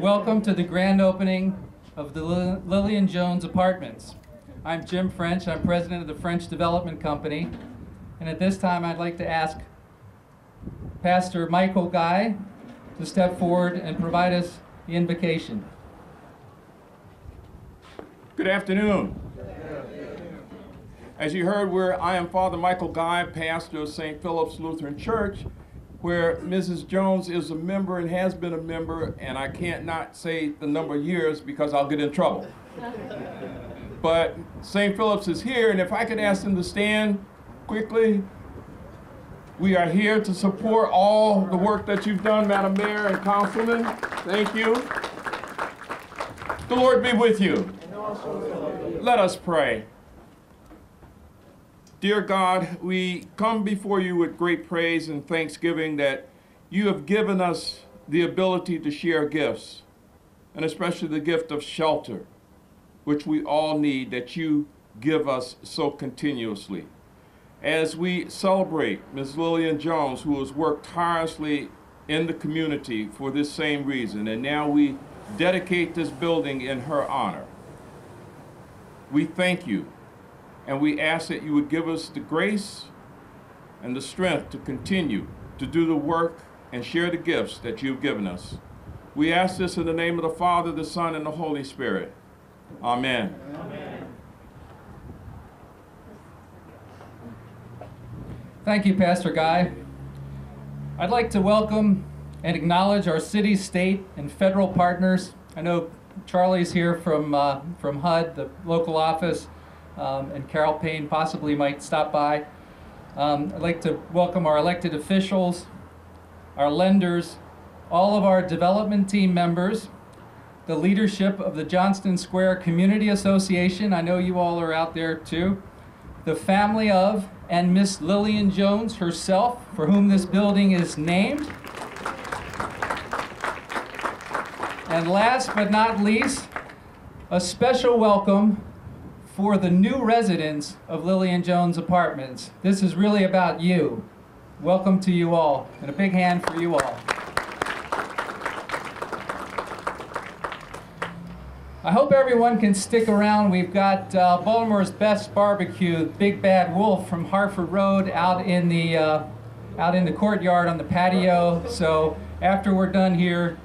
Welcome to the grand opening of the Lillian Jones Apartments. I'm Jim French, I'm president of the French Development Company, and at this time I'd like to ask Pastor Michael Guy to step forward and provide us the invocation. Good afternoon. As you heard, we're, I am Father Michael Guy, pastor of St. Philip's Lutheran Church, where Mrs. Jones is a member and has been a member, and I can't not say the number of years because I'll get in trouble. but St. Philip's is here, and if I could ask them to stand quickly. We are here to support all the work that you've done, Madam Mayor and Councilman. Thank you. The Lord be with you. Let us pray. Dear God, we come before you with great praise and thanksgiving that you have given us the ability to share gifts, and especially the gift of shelter, which we all need, that you give us so continuously. As we celebrate Ms. Lillian Jones, who has worked tirelessly in the community for this same reason, and now we dedicate this building in her honor. We thank you and we ask that you would give us the grace and the strength to continue to do the work and share the gifts that you've given us. We ask this in the name of the Father, the Son, and the Holy Spirit. Amen. Amen. Thank you, Pastor Guy. I'd like to welcome and acknowledge our city, state, and federal partners. I know Charlie's here from, uh, from HUD, the local office, um, and Carol Payne possibly might stop by. Um, I'd like to welcome our elected officials, our lenders, all of our development team members, the leadership of the Johnston Square Community Association. I know you all are out there too. The family of and Miss Lillian Jones herself, for whom this building is named. And last but not least, a special welcome for the new residents of Lillian Jones Apartments. This is really about you. Welcome to you all, and a big hand for you all. I hope everyone can stick around. We've got uh, Baltimore's best barbecue, Big Bad Wolf from Harford Road, out in the uh, out in the courtyard on the patio. So after we're done here,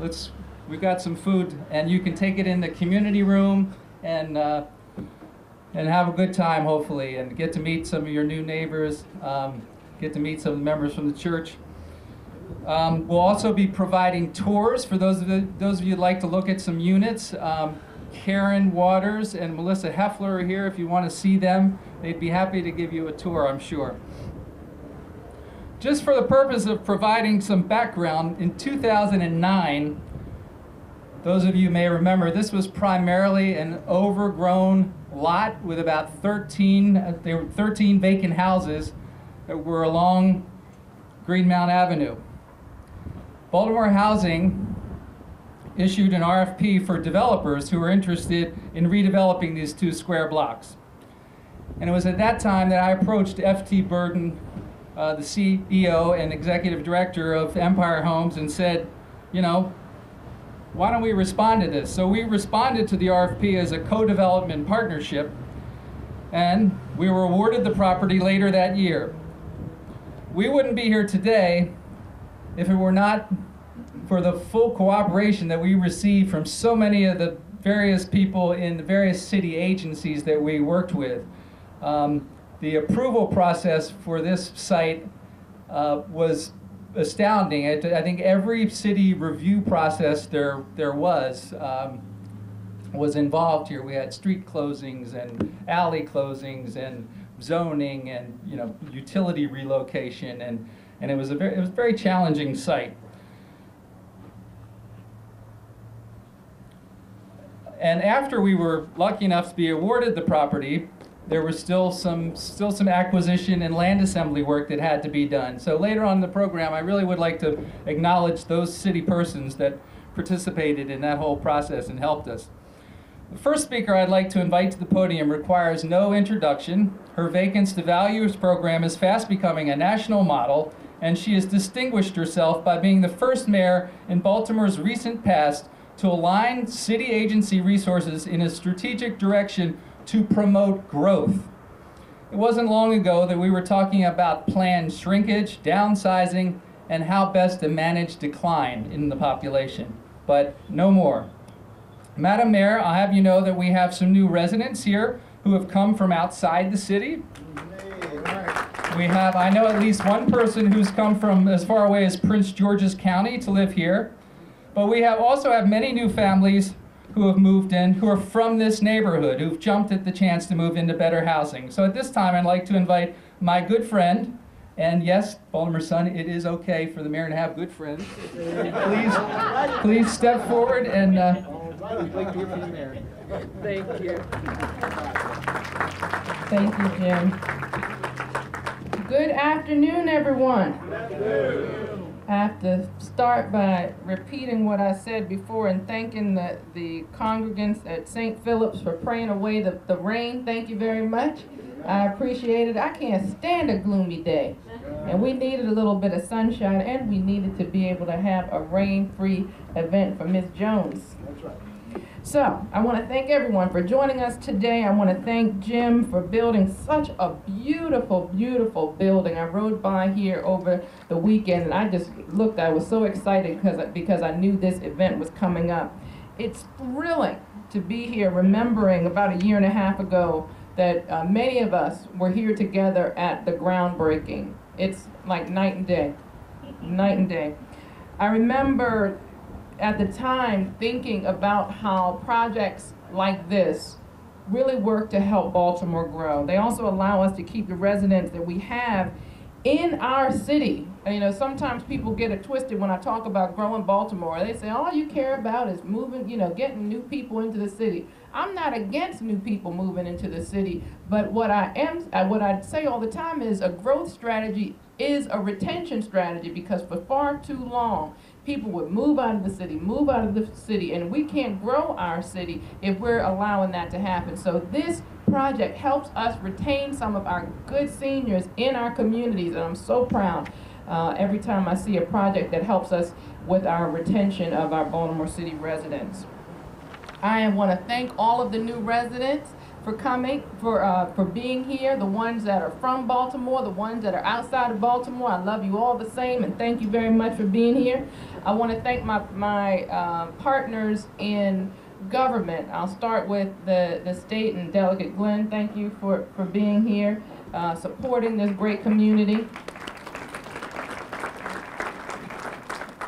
let's we've got some food, and you can take it in the community room and uh, and have a good time, hopefully, and get to meet some of your new neighbors. Um, get to meet some of the members from the church. Um, we'll also be providing tours for those of, the, those of you who'd like to look at some units. Um, Karen Waters and Melissa Heffler are here if you want to see them. They'd be happy to give you a tour, I'm sure. Just for the purpose of providing some background, in 2009, those of you may remember, this was primarily an overgrown lot with about 13, uh, there were 13 vacant houses that were along Greenmount Avenue. Baltimore Housing issued an RFP for developers who were interested in redeveloping these two square blocks. And it was at that time that I approached F.T. Burden, uh, the CEO and executive director of Empire Homes, and said, you know, why don't we respond to this? So we responded to the RFP as a co-development partnership, and we were awarded the property later that year. We wouldn't be here today if it were not for the full cooperation that we received from so many of the various people in the various city agencies that we worked with. Um, the approval process for this site uh, was astounding. I, I, think every city review process there there was um, was involved here. We had street closings and alley closings and zoning and you know utility relocation and and it was a very, it was a very challenging site. And after we were lucky enough to be awarded the property, there was still some still some acquisition and land assembly work that had to be done. So later on in the program, I really would like to acknowledge those city persons that participated in that whole process and helped us. The first speaker I'd like to invite to the podium requires no introduction. Her Vacants to Values program is fast becoming a national model and she has distinguished herself by being the first mayor in Baltimore's recent past to align city agency resources in a strategic direction to promote growth. It wasn't long ago that we were talking about planned shrinkage, downsizing, and how best to manage decline in the population. But no more. Madam Mayor, I'll have you know that we have some new residents here who have come from outside the city. We have, I know at least one person who's come from as far away as Prince George's County to live here. But we have also have many new families who have moved in, who are from this neighborhood, who've jumped at the chance to move into better housing. So at this time, I'd like to invite my good friend, and yes, Baltimore Sun, it is okay for the mayor to have good friends. Please, please step forward and, uh, Thank you. Thank you, Jim. Good afternoon, everyone. I have to start by repeating what I said before and thanking the, the congregants at St. Philip's for praying away the, the rain. Thank you very much. I appreciate it. I can't stand a gloomy day. And we needed a little bit of sunshine and we needed to be able to have a rain-free event for Ms. Jones. So, I want to thank everyone for joining us today. I want to thank Jim for building such a beautiful, beautiful building. I rode by here over the weekend and I just looked, I was so excited because, because I knew this event was coming up. It's thrilling to be here remembering about a year and a half ago that uh, many of us were here together at the groundbreaking. It's like night and day, night and day. I remember at the time thinking about how projects like this really work to help Baltimore grow. They also allow us to keep the residents that we have in our city. You know, sometimes people get it twisted when I talk about growing Baltimore. They say all you care about is moving, you know, getting new people into the city. I'm not against new people moving into the city, but what I am, uh, what I say all the time is a growth strategy is a retention strategy because for far too long, people would move out of the city, move out of the city, and we can't grow our city if we're allowing that to happen. So this project helps us retain some of our good seniors in our communities, and I'm so proud uh, every time I see a project that helps us with our retention of our Baltimore City residents. I want to thank all of the new residents for coming, for, uh, for being here, the ones that are from Baltimore, the ones that are outside of Baltimore. I love you all the same, and thank you very much for being here. I want to thank my, my uh, partners in government. I'll start with the, the state and Delegate Glenn. Thank you for, for being here, uh, supporting this great community.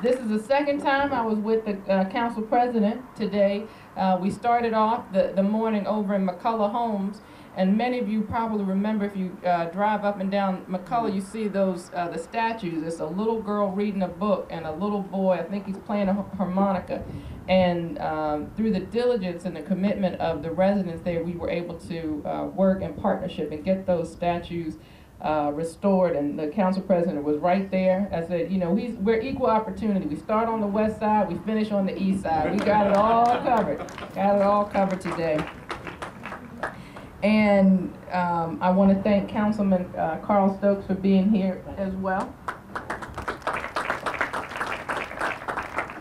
This is the second time I was with the uh, council president today. Uh, we started off the, the morning over in McCullough Homes, and many of you probably remember if you uh, drive up and down McCullough, you see those uh, the statues. It's a little girl reading a book and a little boy. I think he's playing a harmonica. And um, through the diligence and the commitment of the residents there, we were able to uh, work in partnership and get those statues uh, restored, and the council president was right there. I said, you know, we, we're equal opportunity. We start on the west side, we finish on the east side. We got it all covered. Got it all covered today. And um, I want to thank Councilman uh, Carl Stokes for being here as well.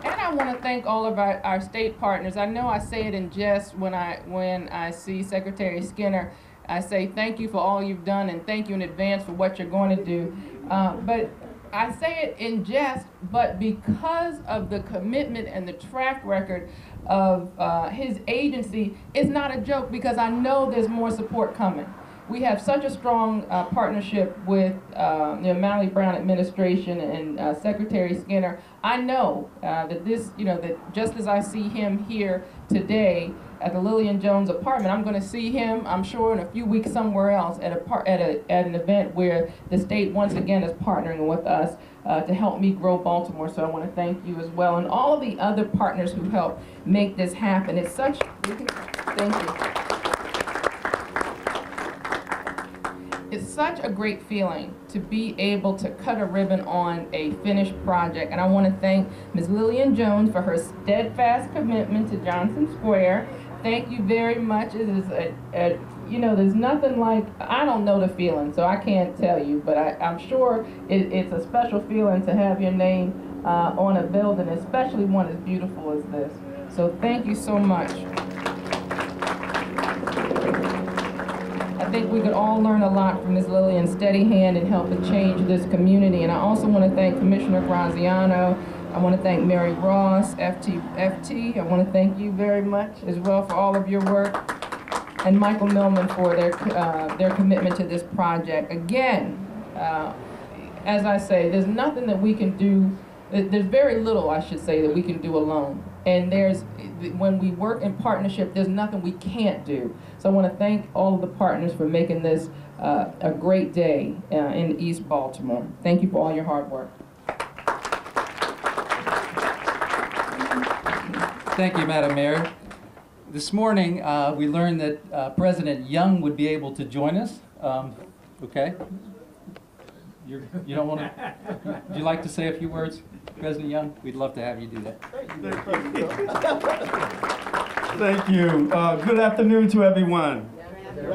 And I want to thank all of our, our state partners. I know I say it in jest when I when I see Secretary Skinner I say thank you for all you've done and thank you in advance for what you're going to do. Uh, but I say it in jest, but because of the commitment and the track record of uh, his agency, it's not a joke because I know there's more support coming. We have such a strong uh, partnership with uh, the O'Malley Brown administration and uh, Secretary Skinner. I know uh, that this, you know, that just as I see him here today, at the Lillian Jones apartment. I'm going to see him, I'm sure, in a few weeks somewhere else at a par- at a at an event where the state once again is partnering with us uh, to help me grow Baltimore. So I want to thank you as well, and all the other partners who helped make this happen. It's such. Thank you. It's such a great feeling to be able to cut a ribbon on a finished project. And I want to thank Ms. Lillian Jones for her steadfast commitment to Johnston Square thank you very much. It is a, a, you know, there's nothing like, I don't know the feeling, so I can't tell you, but I, am sure it, it's a special feeling to have your name uh, on a building, especially one as beautiful as this. So thank you so much. I think we could all learn a lot from Ms. Lillian's steady hand in helping change this community. And I also want to thank Commissioner Graziano. I want to thank Mary Ross, FT, FT. I want to thank you very much as well for all of your work. And Michael Millman for their, uh, their commitment to this project. Again, uh, as I say, there's nothing that we can do, there's very little, I should say, that we can do alone. And there's, when we work in partnership, there's nothing we can't do. So I want to thank all of the partners for making this uh, a great day uh, in East Baltimore. Thank you for all your hard work. Thank you, Madam Mayor. This morning, uh, we learned that uh, President Young would be able to join us. Um, Okay? You're- You don't want to, would you like to say a few words, President Young? We'd love to have you do that. Thank you. Uh, good afternoon to everyone.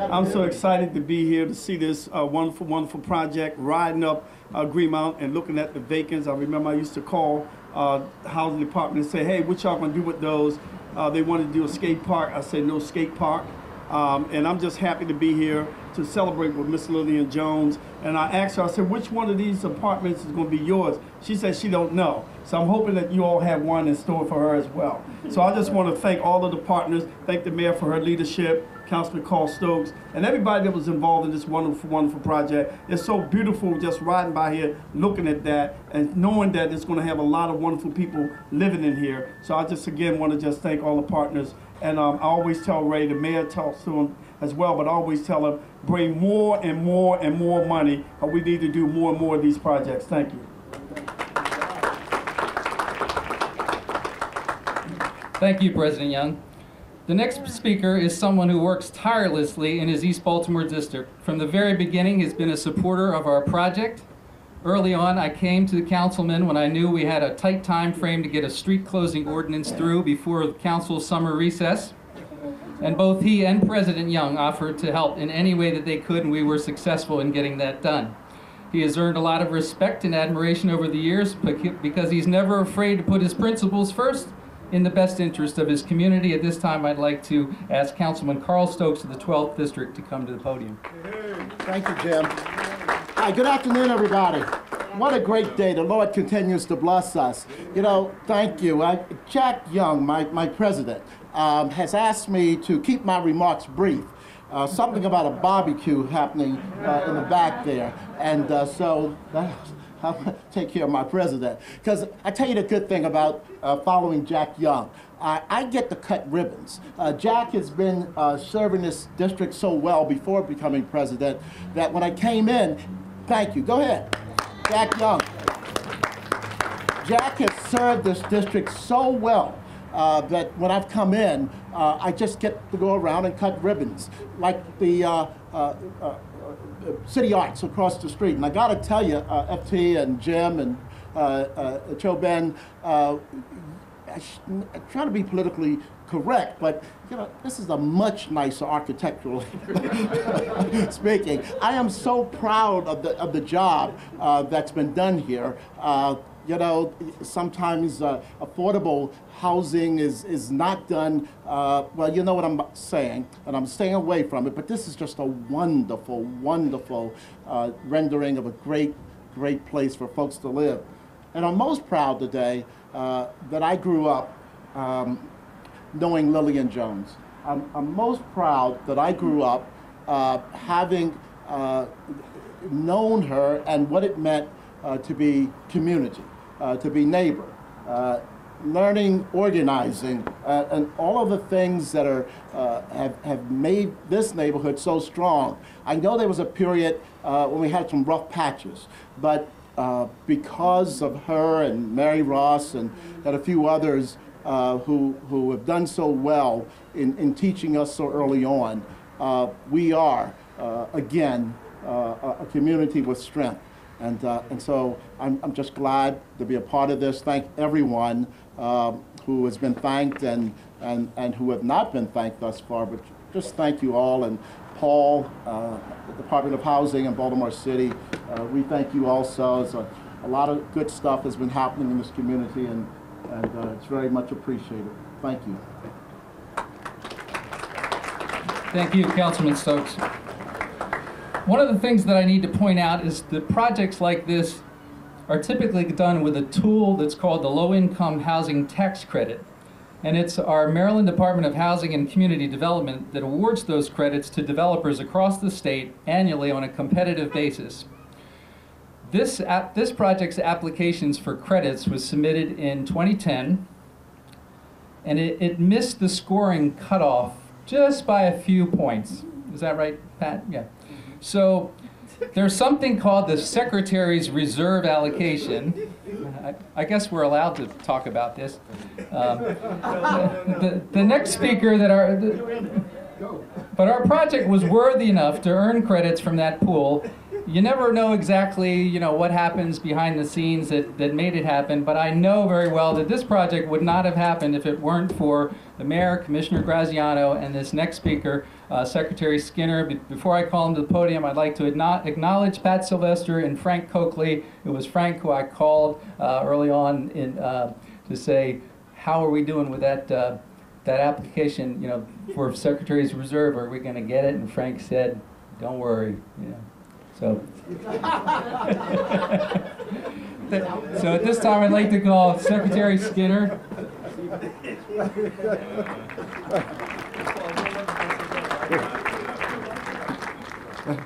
I'm so excited to be here to see this uh, wonderful, wonderful project, riding up uh, Greenmount and looking at the vacants. I remember I used to call uh, housing department and say, hey, what y'all gonna do with those? Uh, they wanted to do a skate park. I said, no skate park. Um, and I'm just happy to be here to celebrate with Miss Lillian Jones. And I asked her, I said, which one of these apartments is going to be yours? She said she don't know. So I'm hoping that you all have one in store for her as well. So I just want to thank all of the partners, thank the mayor for her leadership, Councilman Carl Stokes, and everybody that was involved in this wonderful, wonderful project. It's so beautiful just riding by here, looking at that, and knowing that it's going to have a lot of wonderful people living in here. So I just again want to just thank all the partners. And um, I always tell Ray, the mayor talks to him as well, but I always tell him, bring more and more and more money. Uh, we need to do more and more of these projects. Thank you. Thank you, President Young. The next speaker is someone who works tirelessly in his East Baltimore district. From the very beginning, he's been a supporter of our project. Early on, I came to the councilman when I knew we had a tight time frame to get a street closing ordinance through before the council's summer recess. And both he and President Young offered to help in any way that they could, and we were successful in getting that done. He has earned a lot of respect and admiration over the years because he's never afraid to put his principles first in the best interest of his community. At this time, I'd like to ask Councilman Carl Stokes of the 12th District to come to the podium. Thank you, Jim. Hi, good afternoon, everybody. What a great day. The Lord continues to bless us. You know, thank you. I, Jack Young, my, my president, um, has asked me to keep my remarks brief. Uh, something about a barbecue happening uh, in the back there. And uh, so I'll take care of my president. Because I tell you the good thing about uh, following Jack Young. I, I get to cut ribbons. Uh, Jack has been uh, serving this district so well before becoming president that when I came in, thank you, go ahead, Jack Young. Jack has served this district so well uh, that when I've come in, uh, I just get to go around and cut ribbons, like the uh, uh, uh, uh, City Arts across the street. And I got to tell you, FT and Jim and Joe Ben, uh, I, try to be politically correct, but you know, this is a much nicer architectural speaking. I am so proud of the of the job uh, that's been done here. Uh, you know, sometimes uh, affordable housing is, is not done, uh, well, you know what I'm saying, and I'm staying away from it, but this is just a wonderful, wonderful uh, rendering of a great, great place for folks to live. And I'm most proud today uh, that I grew up um, knowing Lillian Jones. I'm, I'm most proud that I grew up uh, having uh, known her and what it meant uh, to be community, uh, to be neighbor, uh, learning organizing, and all of the things that are, have, have made this neighborhood so strong. I know there was a period when we had some rough patches, but uh, because of her and Mary Ross and, and a few others uh, who, who have done so well in, in teaching us so early on, uh, we are, uh, again, a, community with strength. And, and so I'm, I'm just glad to be a part of this. Thank everyone who has been thanked and, and, and who have not been thanked thus far, but just thank you all. And Paul, uh, the Department of Housing in Baltimore City, uh, we thank you also. So a lot of good stuff has been happening in this community, and and uh, it's very much appreciated. Thank you. Thank you, Councilman Stokes. One of the things that I need to point out is that projects like this are typically done with a tool that's called the Low Income Housing Tax Credit. And it's our Maryland Department of Housing and Community Development that awards those credits to developers across the state annually on a competitive basis. This, this project's applications for credits was submitted in 2010, and it, it missed the scoring cutoff just by a few points. Is that right, Pat? Yeah. So there's something called the Secretary's Reserve Allocation. I, I guess we're allowed to talk about this. Um, the, the next speaker that our, the, but our project was worthy enough to earn credits from that pool. You never know exactly, you know, what happens behind the scenes that, that made it happen, but I know very well that this project would not have happened if it weren't for the mayor, Commissioner Graziano, and this next speaker, uh, Secretary Skinner. Be- before I call him to the podium, I'd like to acknow- acknowledge Pat Sylvester and Frank Coakley. It was Frank who I called uh, early on in, uh, to say, how are we doing with that, uh, that application, you know, for Secretary's Reserve? Are we going to get it? And Frank said, don't worry. So, so at this time, I'd like to call Secretary Skinner.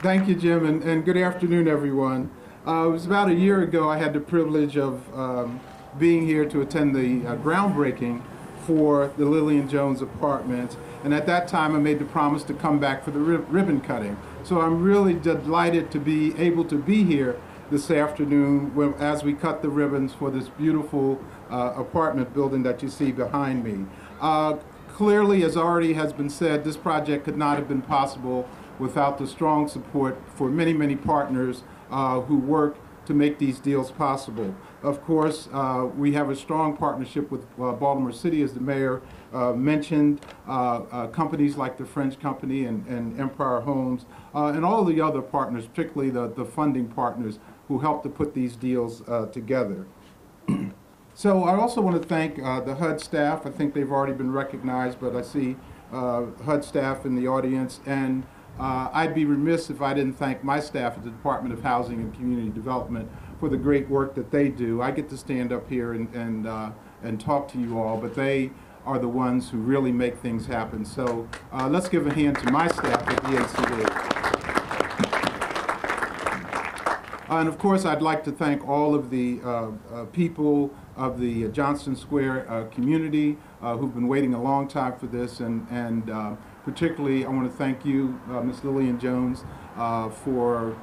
Thank you, Jim, and, and good afternoon, everyone. Uh, it was about a year ago I had the privilege of um, being here to attend the uh, groundbreaking for the Lillian Jones Apartments, and at that time I made the promise to come back for the rib- ribbon cutting. So I'm really delighted to be able to be here this afternoon when, as we cut the ribbons for this beautiful uh, apartment building that you see behind me. Uh, clearly, as already has been said, this project could not have been possible without the strong support for many, many partners uh, who work to make these deals possible. Of course, uh, we have a strong partnership with uh, Baltimore City, as the mayor uh, mentioned, uh, uh, companies like the French Company and, and Empire Homes, and all the other partners, particularly the, the funding partners who helped to put these deals together. So I also want to thank uh, the HUD staff. I think they've already been recognized, but I see uh, HUD staff in the audience. And uh, I'd be remiss if I didn't thank my staff at the Department of Housing and Community Development for the great work that they do. I get to stand up here and, and, uh, and talk to you all, but they are the ones who really make things happen. So uh, let's give a hand to my staff at DHCD. Uh, And of course, I'd like to thank all of the uh, uh, people of the Johnston Square uh, community uh, who've been waiting a long time for this, and, and uh, particularly I want to thank you, Ms. Lillian Jones, for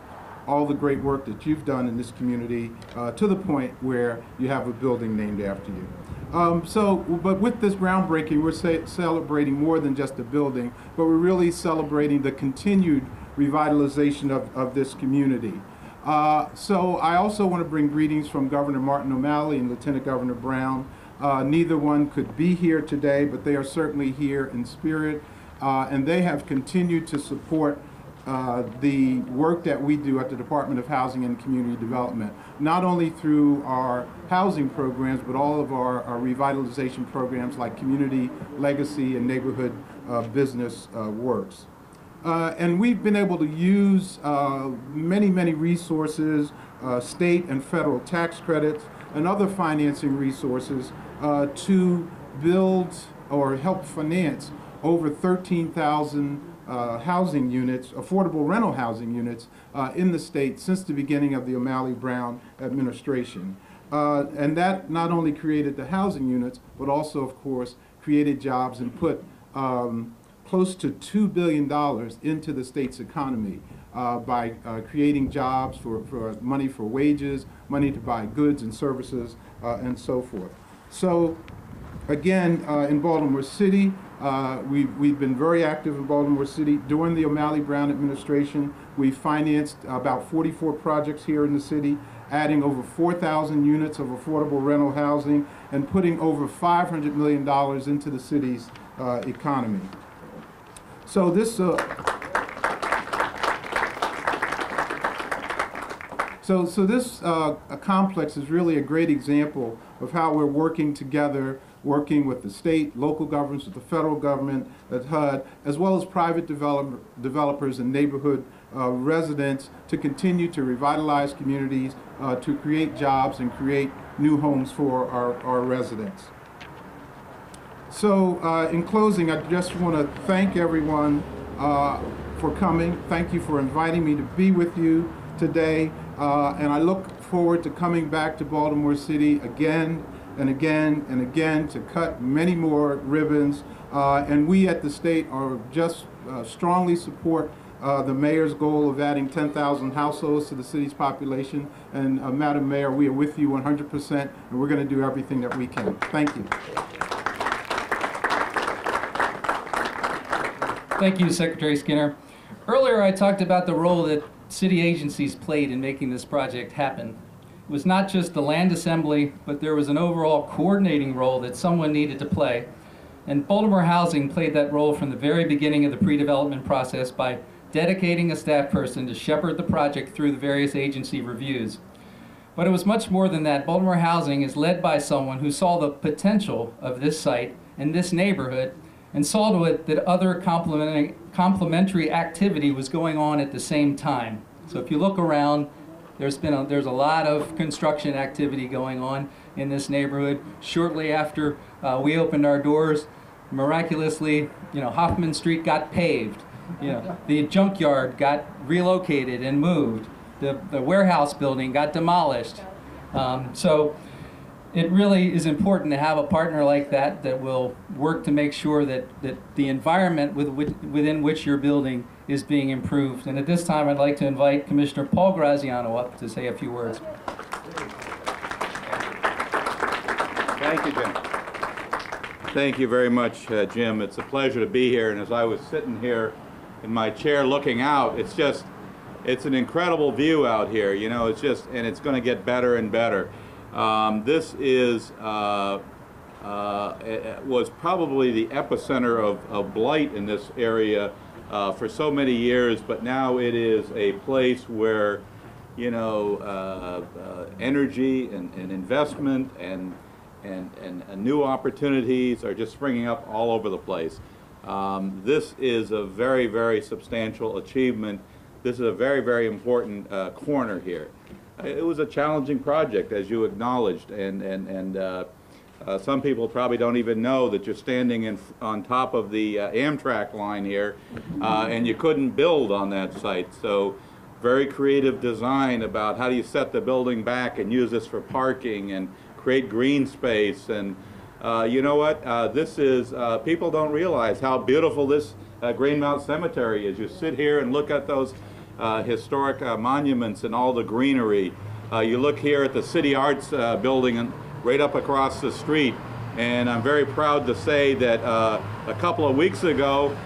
all the great work that you've done in this community uh, to the point where you have a building named after you. Um, so, but with this groundbreaking, we're ce- celebrating more than just a building, but we're really celebrating the continued revitalization of, of this community. Uh, so I also want to bring greetings from Governor Martin O'Malley and Lieutenant Governor Brown. Uh, neither one could be here today, but they are certainly here in spirit, uh, and they have continued to support uh, the work that we do at the Department of Housing and Community Development, not only through our housing programs, but all of our, our revitalization programs like community legacy and neighborhood uh, business uh, works. Uh, and we've been able to use uh, many, many resources, uh, state and federal tax credits, and other financing resources uh, to build or help finance over 13,000 uh, housing units, affordable rental housing units uh, in the state since the beginning of the O'Malley Brown administration. And that not only created the housing units, but also, of course, created jobs and put um, close to $2 billion into the state's economy uh, by uh, creating jobs for, for money for wages, money to buy goods and services, uh, and so forth. So, again, uh, in Baltimore City, uh, we've, we've been very active in Baltimore City. During the O'Malley Brown administration, we financed about 44 projects here in the city, adding over 4,000 units of affordable rental housing and putting over $500 million into the city's uh, economy. So this, uh, So, so this uh, complex is really a great example of how we're working together, working with the state, local governments, with the federal government, at HUD, as well as private develop, developers and neighborhood uh, residents to continue to revitalize communities, uh, to create jobs and create new homes for our, our residents. So, uh, in closing, I just want to thank everyone uh, for coming. Thank you for inviting me to be with you today. Uh, and I look forward to coming back to Baltimore City again and again and again to cut many more ribbons. Uh, and we at the state are just uh, strongly support uh, the mayor's goal of adding 10,000 households to the city's population. And Madam Mayor, we are with you 100%, and we're going to do everything that we can. Thank you. Thank you, Secretary Skinner. Earlier, I talked about the role that city agencies played in making this project happen. It was not just the land assembly, but there was an overall coordinating role that someone needed to play. And Baltimore Housing played that role from the very beginning of the pre-development process by dedicating a staff person to shepherd the project through the various agency reviews. But it was much more than that. Baltimore Housing is led by someone who saw the potential of this site and this neighborhood and saw to it that other complementary, activity was going on at the same time. So if you look around, there's been a, there's a lot of construction activity going on in this neighborhood. Shortly after uh, we opened our doors, miraculously, you know, Hoffman Street got paved. You know, the junkyard got relocated and moved. The, the warehouse building got demolished. Um, so it really is important to have a partner like that that will work to make sure that, that the environment with, which, within which you're building is being improved. And at this time, I'd like to invite Commissioner Paul Graziano up to say a few words. Thank you, Jim. Thank you very much, uh, Jim. It's a pleasure to be here. And as I was sitting here in my chair looking out, it's just, it's an incredible view out here. You know, it's just, and it's going to get better and better. Um, this is, uh, uh, was probably the epicenter of, of blight in this area uh, for so many years, but now it is a place where, you know, uh, uh, energy and, and investment and and, and, new opportunities are just springing up all over the place. Um, this is a very, very substantial achievement. This is a very, very important uh, corner here. It was a challenging project, as you acknowledged, and, and, and uh, uh, some people probably don't even know that you're standing in, on top of the uh, Amtrak line here, uh, and you couldn't build on that site. So very creative design about how do you set the building back and use this for parking and create green space. And uh, you know what? Uh, this is, people don't realize how beautiful this Greenmount Cemetery is. You sit here and look at those historic uh, monuments and all the greenery. you look here at the City Arts building right up across the street. And I'm very proud to say that a couple of weeks ago,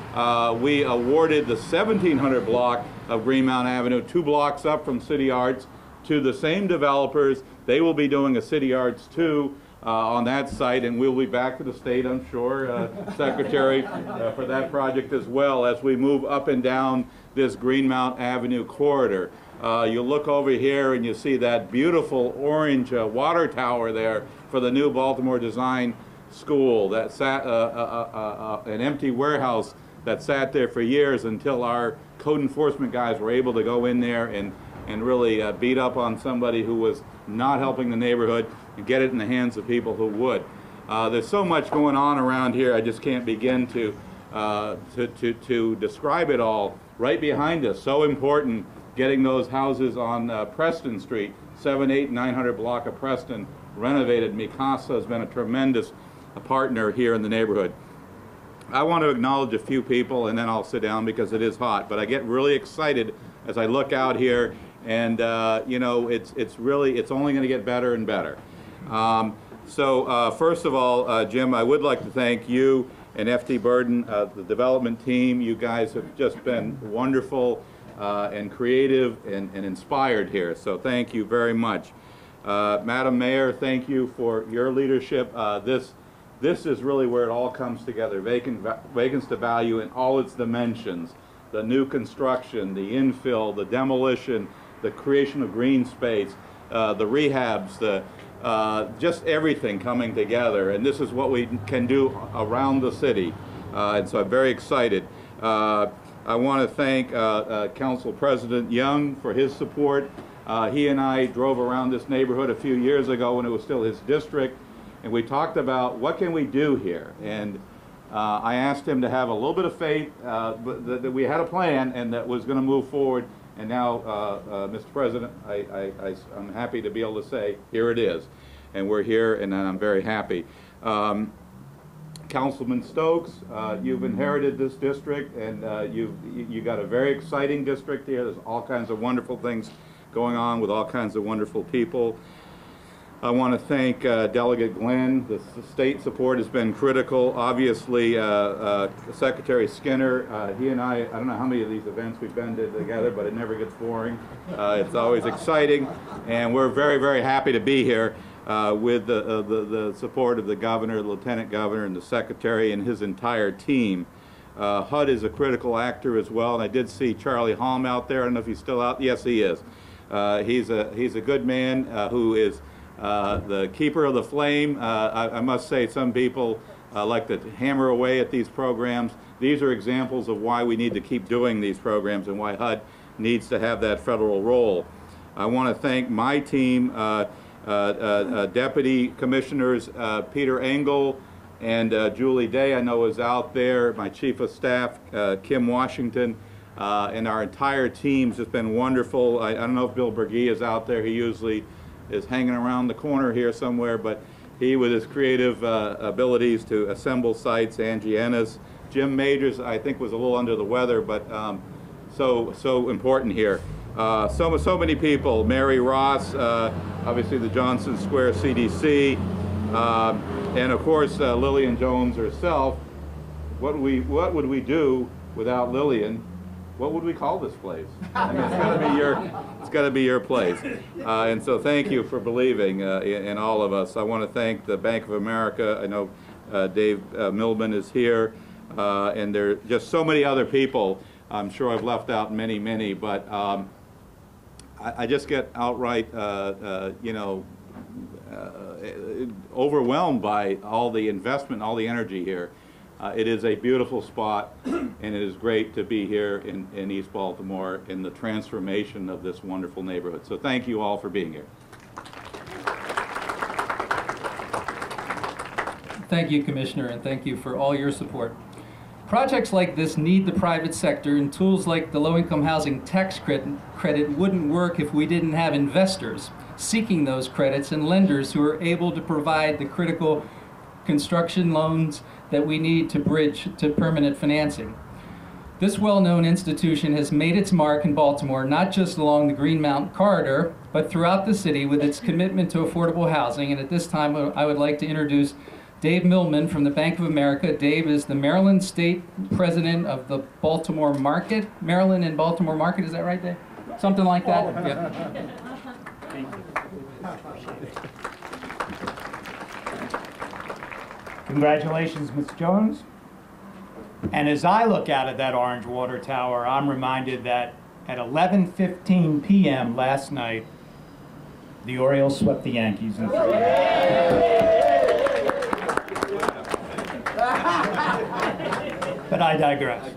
we awarded the 1700 block of Greenmount Avenue, two blocks up from City Arts, to the same developers they will be doing a City Arts 2 uh, on that site, and we'll be back to the state, I'm sure, uh, Secretary, uh, for that project as well as we move up and down this Greenmount Avenue corridor. Uh, you look over here and you see that beautiful orange uh, water tower there for the new Baltimore Design School. That sat uh, an empty warehouse that sat there for years until our code enforcement guys were able to go in there and and really uh, beat up on somebody who was not helping the neighborhood and get it in the hands of people who would. Uh, there's so much going on around here, I just can't begin to, uh, to, to, to, describe it all. Right behind us, so important, getting those houses on uh, Preston Street, 7, 8, 900 block of Preston, renovated. Mikasa has been a tremendous partner here in the neighborhood. I want to acknowledge a few people and then I'll sit down because it is hot, but I get really excited as I look out here and uh, you know it's it's really it's only going to get better and better. Um, so uh, first of all, uh, Jim, I would like to thank you and FT Burden, uh, the development team. You guys have just been wonderful uh, and creative and, and, inspired here. So thank you very much, uh, Madam Mayor. Thank you for your leadership. this this is really where it all comes together. Vacant, vacants to value in all its dimensions the new construction, the infill, the demolition, the creation of green space, uh, the rehabs, the uh, just everything coming together. And this is what we can do around the city. Uh, and so I'm very excited. Uh, I want to thank uh, uh, Council President Young for his support. He and I drove around this neighborhood a few years ago when it was still his district, and we talked about what can we do here. And I asked him to have a little bit of faith, that we had a plan and that was going to move forward. And now, uh, uh, Mr. President, I, am happy to be able to say, here it is. And we're here, and I'm very happy. Um, Councilman Stokes, uh, you've inherited this district, and uh, you've you got a very exciting district here. There's all kinds of wonderful things going on with all kinds of wonderful people. I want to thank uh, Delegate Glenn. The, state support has been critical. Obviously, uh, uh, Secretary Skinner, uh, he and I, I don't know how many of these events we've been to together, but it never gets boring. Uh, it's always exciting, and we're very, very happy to be here uh, with the, the, the, support of the governor, the lieutenant governor, and the secretary and his entire team. HUD is a critical actor as well, and I did see Charlie Halm out there. I don't know if he's still out. Yes, he is. he's, a, he's a good man who is the keeper of the flame, uh, I, I, must say some people uh, like to hammer away at these programs. These are examples of why we need to keep doing these programs and why HUD needs to have that federal role. I want to thank my team, uh, uh, uh, Deputy Commissioners Peter Engel and Julie Day, I know is out there, my Chief of Staff, Kim Washington, and our entire team's just been wonderful. I, I don't know if Bill Bergey is out there. He usually is hanging around the corner here somewhere, but he, with his creative uh, abilities to assemble sites, Angie Ennis, Jim Majors, I think was a little under the weather, but um, so so important here. Uh, so so many people. Mary Ross, uh, obviously the Johnston Square CDC, uh, and of course uh, Lillian Jones herself. What we what would we do without Lillian? What would we call this place? I mean, it's got to be your, it's got to be your place. Uh, and so, thank you for believing uh, in, in, all of us. I want to thank the Bank of America. I know uh, Dave uh, Millman is here, uh, and there are just so many other people. I'm sure I've left out many, many, but um, I, I, just get outright, uh, you know, overwhelmed by all the investment, all the energy here. Uh, it is a beautiful spot, and it is great to be here in, in East Baltimore in the transformation of this wonderful neighborhood. So thank you all for being here. Thank you, Commissioner, and thank you for all your support. Projects like this need the private sector, and tools like the low-income housing tax credit wouldn't work if we didn't have investors seeking those credits and lenders who are able to provide the critical construction loans that we need to bridge to permanent financing. This well-known institution has made its mark in Baltimore, not just along the Greenmount Corridor, but throughout the city with its commitment to affordable housing. And at this time, I would like to introduce Dave Millman from the Bank of America. Dave is the Maryland State President of the Baltimore Market. Maryland and Baltimore Market, is that right, Dave? Something like that? Yeah. Congratulations, Ms. Jones. And as I look out at that orange water tower, I'm reminded that at 11:15 p.m. last night, the Orioles swept the Yankees in but I digress.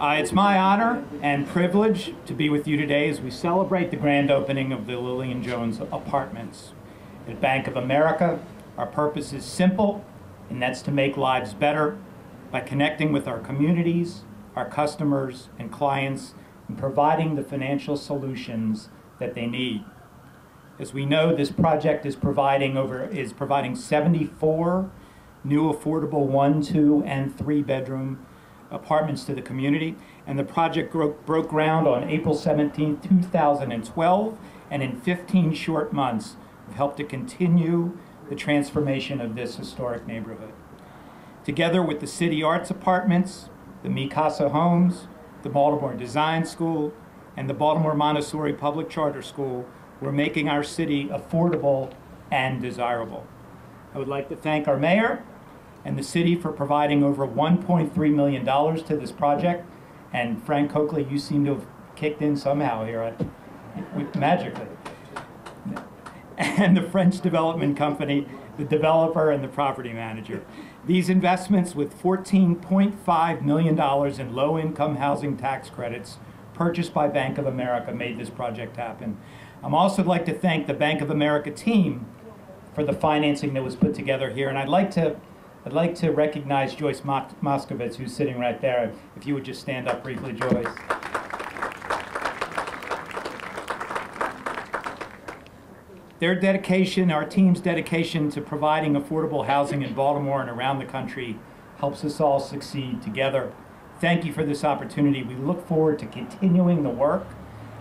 Uh, it's my honor and privilege to be with you today as we celebrate the grand opening of the Lillian Jones Apartments at Bank of America our purpose is simple, and that's to make lives better by connecting with our communities, our customers, and clients, and providing the financial solutions that they need. As we know, this project is providing over is providing 74 new affordable one, two, and three bedroom apartments to the community. And the project broke, broke ground on April 17, 2012, and in 15 short months, have helped to continue the transformation of this historic neighborhood. Together with the City Arts Apartments, the Mikasa Homes, the Baltimore Design School, and the Baltimore Montessori Public Charter School, we're making our city affordable and desirable. I would like to thank our mayor and the city for providing over $1.3 million to this project. And Frank Coakley, you seem to have kicked in somehow here, magically. And the French Development Company, the developer and the property manager. These investments with $14.5 million in low-income housing tax credits purchased by Bank of America made this project happen. I'm also like to thank the Bank of America team for the financing that was put together here. And I'd like to, I'd like to recognize Joyce Mos- Moskovitz, who's sitting right there. If you would just stand up briefly, Joyce. Their dedication, our team's dedication to providing affordable housing in Baltimore and around the country helps us all succeed together. Thank you for this opportunity. We look forward to continuing the work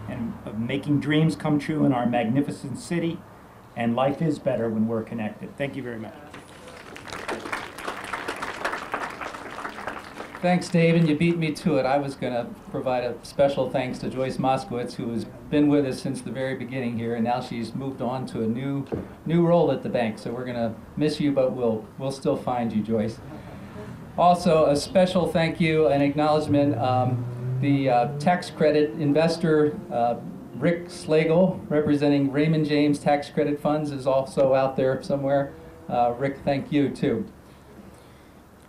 and of making dreams come true in our magnificent city. And life is better when we're connected. Thank you very much. Thanks, Dave, and you beat me to it. I was going to provide a special thanks to Joyce Moskowitz, who has been with us since the very beginning here, and now she's moved on to a new new role at the bank. So we're going to miss you, but we'll we'll still find you, Joyce. Also, a special thank you and acknowledgement. Um, the uh, tax credit investor, uh, Rick Slagle, representing Raymond James Tax Credit Funds, is also out there somewhere. Uh, Rick, thank you too.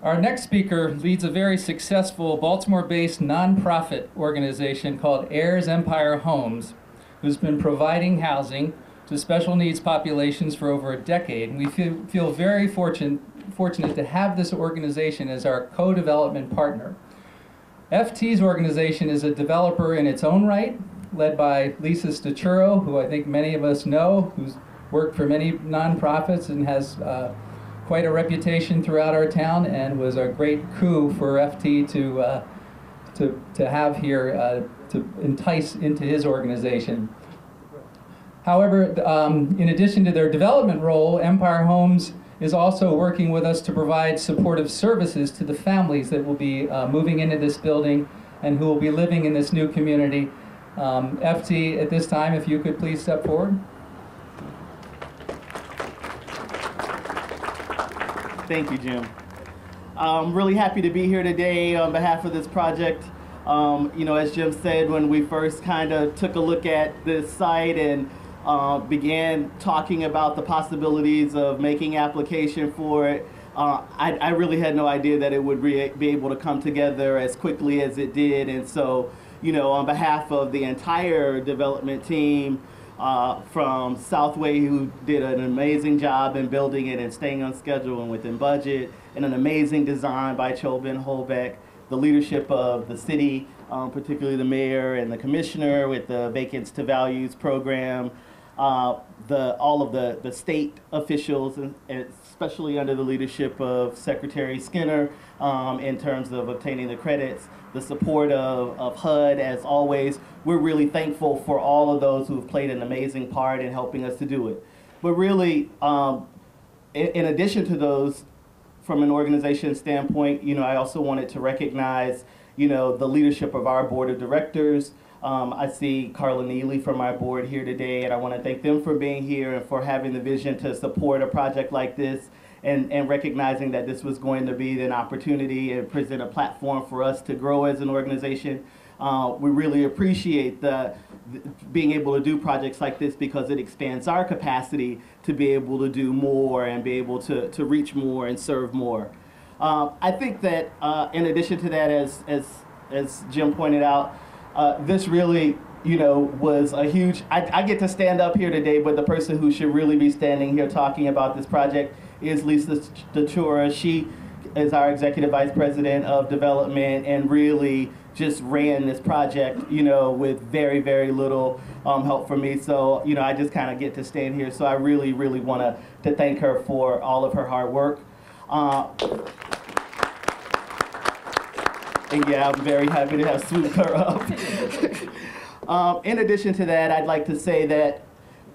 Our next speaker leads a very successful Baltimore-based nonprofit organization called Heirs Empire Homes, who's been providing housing to special needs populations for over a decade. And we feel, feel very fortunate, fortunate to have this organization as our co-development partner. FT's organization is a developer in its own right, led by Lisa Stachuro, who I think many of us know, who's worked for many nonprofits and has uh, quite a reputation throughout our town and was a great coup for FT to, uh, to, to have here uh, to entice into his organization. However, um, in addition to their development role, Empire Homes is also working with us to provide supportive services to the families that will be uh, moving into this building and who will be living in this new community. Um, FT, at this time, if you could please step forward. Thank you, Jim. I'm really happy to be here today on behalf of this project. Um, you know, as Jim said, when we first kind of took a look at this site and uh, began talking about the possibilities of making application for it, uh, I, I really had no idea that it would be able to come together as quickly as it did. And so, you know, on behalf of the entire development team, uh, from Southway, who did an amazing job in building it and staying on schedule and within budget, and an amazing design by Cho Benn Holback, the leadership of the city, um, particularly the mayor and the commissioner with the Vacants to Values program, uh, the, all of the, the state officials, and, and especially under the leadership of Secretary Skinner um, in terms of obtaining the credits, the support of, of HUD as always. We're really thankful for all of those who have played an amazing part in helping us to do it. But really, um, in, in addition to those, from an organization standpoint, you know, I also wanted to recognize, you know, the leadership of our board of directors. Um, I see Carla Neely from our board here today, and I want to thank them for being here and for having the vision to support a project like this and, and recognizing that this was going to be an opportunity and present a platform for us to grow as an organization. Uh, we really appreciate the, the, being able to do projects like this because it expands our capacity to be able to do more and be able to, to reach more and serve more. Uh, I think that uh, in addition to that, as, as, as Jim pointed out, uh, this really, you know, was a huge. I, I, get to stand up here today, but the person who should really be standing here talking about this project is Lisa Stachura. She is our executive vice president of development and really just ran this project, you know, with very, very little um, help from me. So, you know, I just kind of get to stand here. So I really, really want to thank her for all of her hard work. Uh, and yeah, I'm very happy to have swooped her up. um, in addition to that, I'd like to say that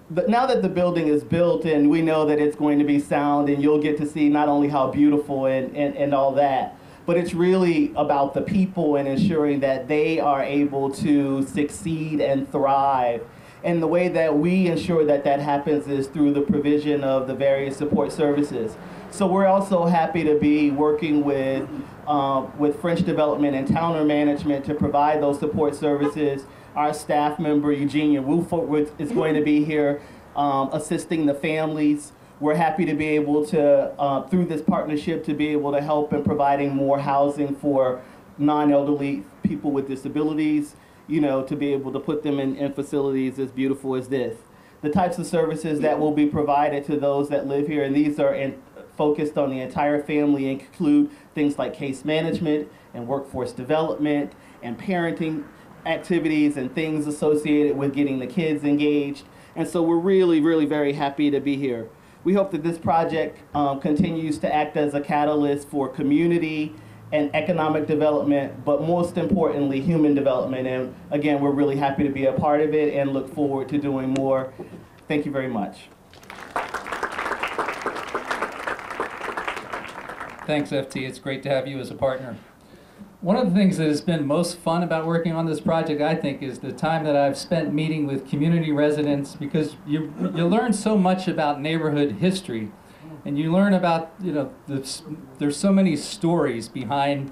now that the building is built and we know that it's going to be sound and you'll get to see not only how beautiful and, and, and all that, but it's really about the people and ensuring that they are able to succeed and thrive. And the way that we ensure that that happens is through the provision of the various support services. So we're also happy to be working with, uh, with French Development and Towner Management to provide those support services our staff member, Eugenia Woolford, is going to be here um, assisting the families. We're happy to be able to, uh, through this partnership, to be able to help in providing more housing for non-elderly people with disabilities, you know, to be able to put them in, in facilities as beautiful as this. The types of services that will be provided to those that live here, and these are in, focused on the entire family, include things like case management and workforce development and parenting activities and things associated with getting the kids engaged. And so we're really, really very happy to be here. We hope that this project um, continues to act as a catalyst for community and economic development, but most importantly, human development. And again, we're really happy to be a part of it and look forward to doing more. Thank you very much. Thanks, FT. It's great to have you as a partner. One of the things that has been most fun about working on this project, I think, is the time that I've spent meeting with community residents because you, you learn so much about neighborhood history and you learn about, you know, the, there's so many stories behind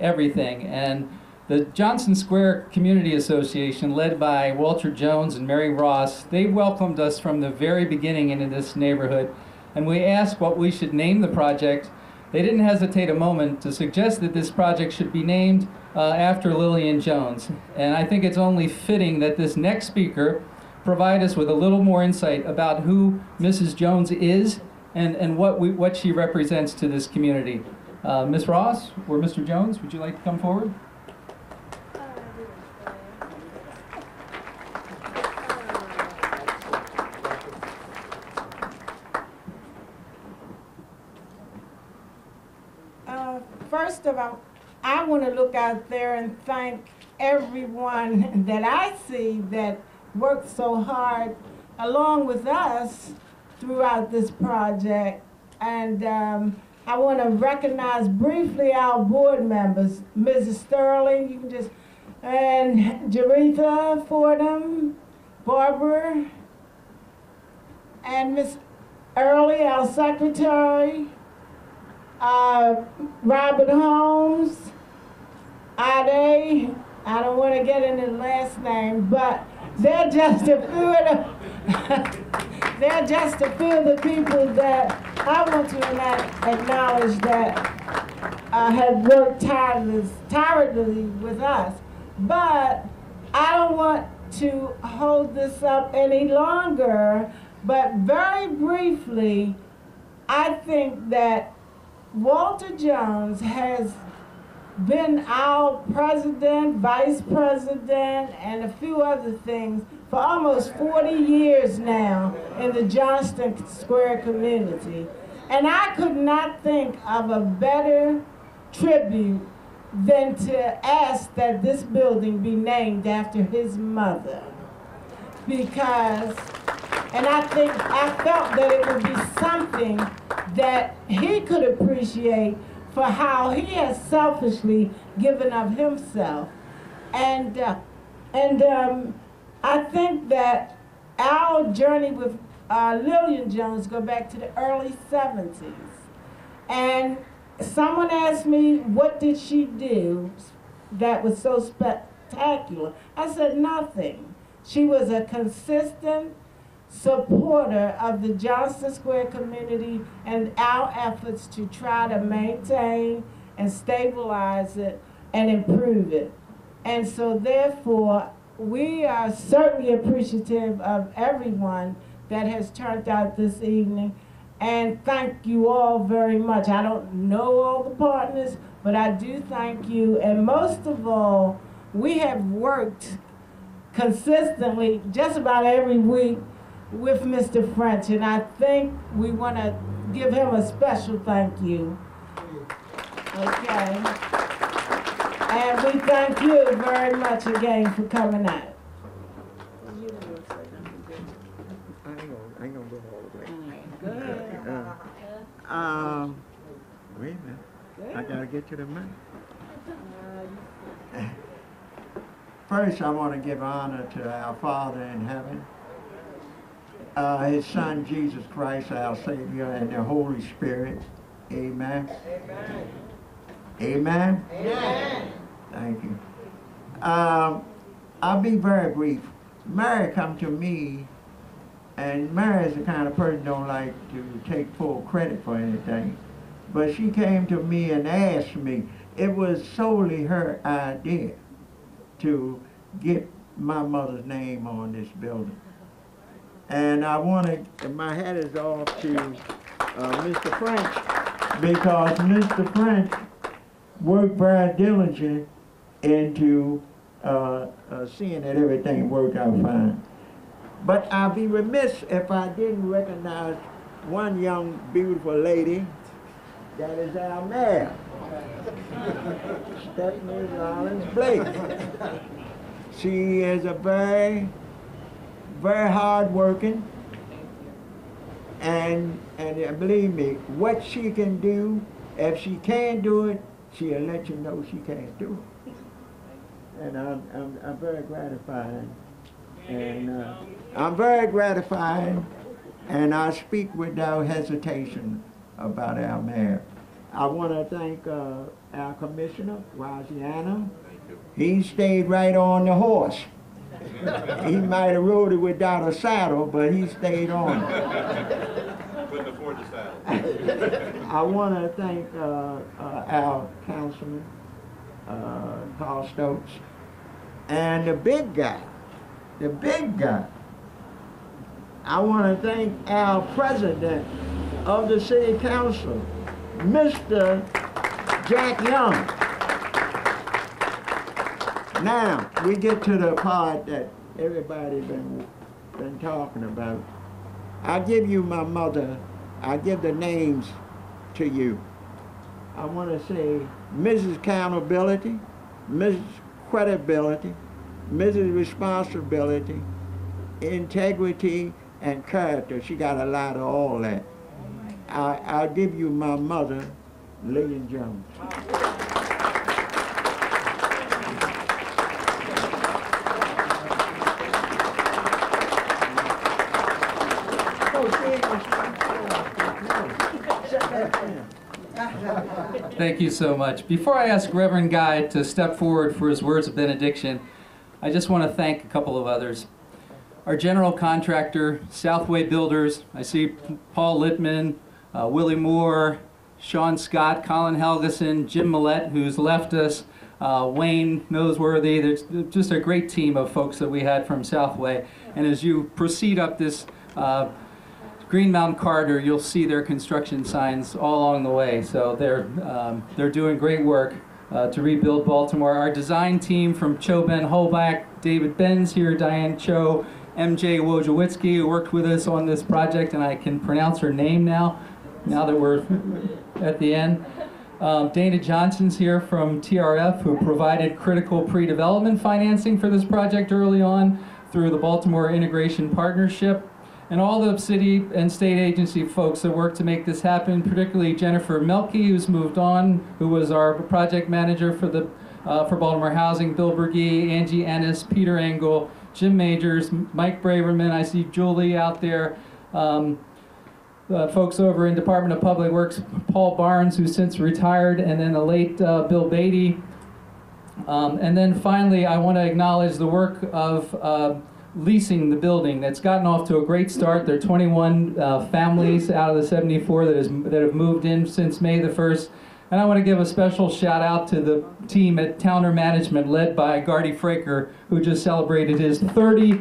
everything. And the Johnston Square Community Association, led by Walter Jones and Mary Ross, they welcomed us from the very beginning into this neighborhood. And we asked what we should name the project they didn't hesitate a moment to suggest that this project should be named uh, after Lillian Jones. And I think it's only fitting that this next speaker provide us with a little more insight about who Mrs. Jones is and, and what, we, what she represents to this community. Uh, Ms. Ross or Mr. Jones, would you like to come forward? first of all, I want to look out there and thank everyone that I see that worked so hard along with us throughout this project. And um, I want to recognize briefly our board members, Mrs. Sterling, you can just, and Jaretha Fordham, Barbara, and Miss Early, our secretary, uh, Robert Holmes, I don't want to get into the last name, but they're just a few of the, they're just a few of the people that I want to acknowledge that uh, have worked tireless, tirelessly with us. But I don't want to hold this up any longer, but very briefly, I think that Walter Jones has been our president, vice president, and a few other things for almost 40 years now in the Johnston Square community. And I could not think of a better tribute than to ask that this building be named after his mother. Because, and I think, I felt that it would be something that he could appreciate for how he has selfishly given of himself. And, uh, and um, I think that our journey with uh, Lillian Jones go back to the early 70s. And someone asked me, what did she do that was so spectacular? I said, nothing. She was a consistent supporter of the Johnston Square community and our efforts to try to maintain and stabilize it and improve it. And so therefore, we are certainly appreciative of everyone that has turned out this evening. And thank you all very much. I don't know all the partners, but I do thank you. And most of all, we have worked consistently just about every week with Mr. French, and I think we want to give him a special thank you. Okay. And we thank you very much again for coming out. I ain't gonna, I ain't gonna go all the way. Go ahead. Um, wait a minute. I gotta get to the money. First, I want to give honor to our Father in heaven, uh, His Son Jesus Christ, our Savior, and the Holy Spirit. Amen. Amen. Amen. Amen. Thank you. Um, I'll be very brief. Mary come to me, and Mary is the kind of person don't like to take full credit for anything. But she came to me and asked me. It was solely her idea to get my mother's name on this building. And I want to, my hat is off to uh, Mr. French because Mr. French worked very diligent into uh, uh, seeing that everything worked out fine. But I'd be remiss if I didn't recognize one young, beautiful lady that is our mayor, Stephanie Rawlings-Blake. She is a very, very hard working, and and believe me, what she can do, if she can't do it, she'll let you know she can't do it. And I'm, I'm, I'm very gratified. And uh, I'm very gratified, and I speak without hesitation about our mayor. I want to thank uh, our commissioner, Graziano. He stayed right on the horse. He might have rode it without a saddle, but he stayed on it. Couldn't afford the saddle. I want to thank uh, uh, our councilman, uh, Carl Stokes, and the big guy, the big guy. I want to thank our president of the city council, Mr. Jack Young. Now, we get to the part that everybody's been, been talking about. I give you my mother, I give the names to you. I want to say Mrs. Accountability, Mrs. Credibility, Mrs. Responsibility, Integrity, and Character. She got a lot of all that. Oh I, I'll give you my mother, Lillian Jones. Thank you so much. Before I ask Reverend Guy to step forward for his words of benediction, I just want to thank a couple of others. Our general contractor, Southway Builders, I see Paul Littman, uh, Willie Moore, Sean Scott, Colin Helgeson, Jim Millette, who's left us, uh, Wayne Noseworthy. There's just a great team of folks that we had from Southway. And as you proceed up this uh, Greenmount Corridor, you'll see their construction signs all along the way. So they're, um, they're doing great work uh, to rebuild Baltimore. Our design team from Cho Benn Holback, David Benz here, Diane Cho, MJ Wojcicki, who worked with us on this project, and I can pronounce her name now, now that we're at the end. Um, Dana Johnson's here from TRF, who provided critical pre-development financing for this project early on through the Baltimore Integration Partnership and all the city and state agency folks that worked to make this happen, particularly Jennifer Melke, who's moved on, who was our project manager for the uh, for Baltimore Housing, Bill Bergey, Angie Ennis, Peter Engel, Jim Majors, Mike Braverman. I see Julie out there. Um, uh, folks over in Department of Public Works, Paul Barnes, who's since retired, and then the late uh, Bill Beatty. Um, and then finally, I want to acknowledge the work of uh, leasing the building that's gotten off to a great start. There are 21 uh, families out of the 74 that, is, that have moved in since May the 1st. And I want to give a special shout out to the team at Towner Management led by Gardy Fraker, who just celebrated his 30,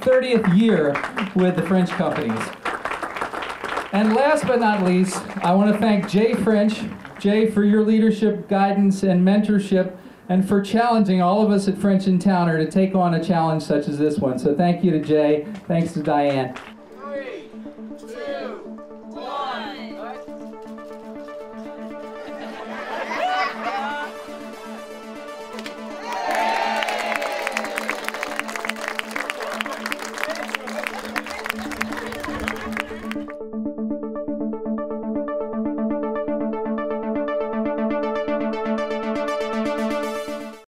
30th year with the French companies. And last but not least, I want to thank Jay French, Jay, for your leadership, guidance, and mentorship and for challenging all of us at French and Towner to take on a challenge such as this one. So thank you to Jay. Thanks to Diane.